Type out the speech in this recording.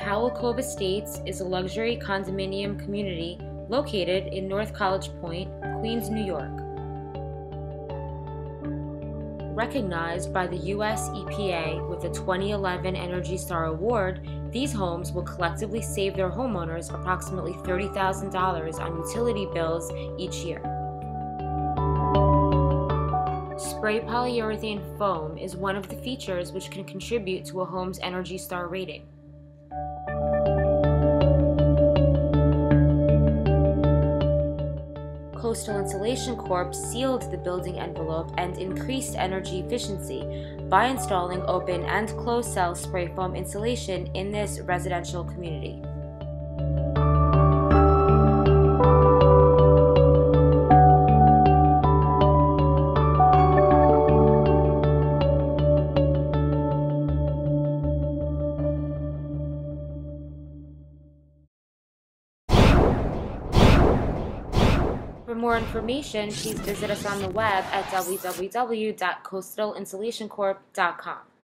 Powell Cove Estates is a luxury condominium community located in North College Point, Queens, New York. Recognized by the US EPA with the 2011 Energy Star Award, these homes will collectively save their homeowners approximately $30,000 on utility bills each year. Spray polyurethane foam is one of the features which can contribute to a home's Energy Star rating. Coastal Insulation Corp sealed the building envelope and increased energy efficiency by installing open and closed cell spray foam insulation in this residential community. For more information, please visit us on the web at www.coastalinsulationcorp.com.